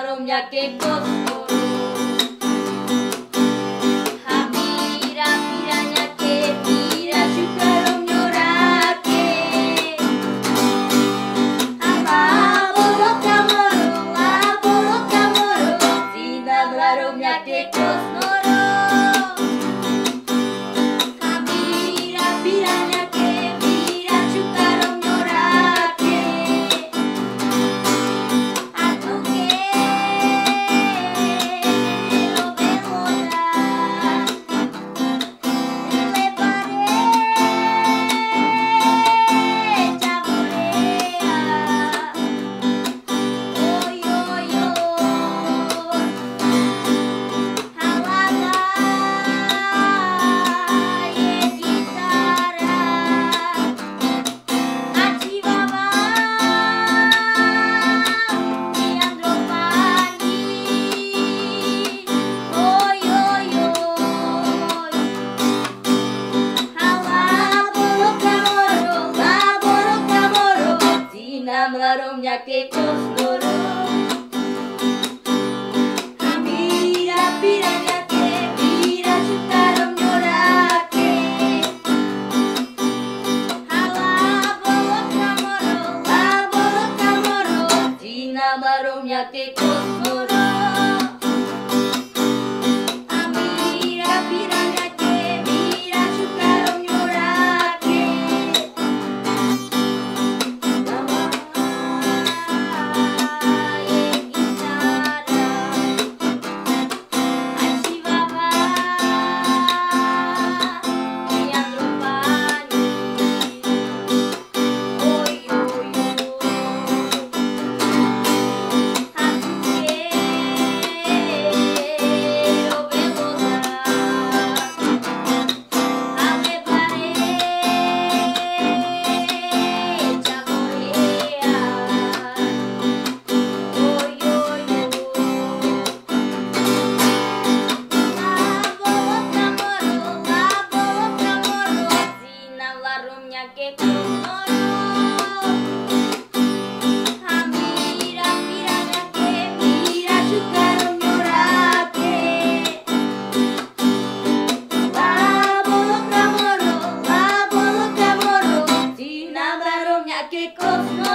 Παρόμοια και κόσμο Sinamlaron ya que costoro que cosmos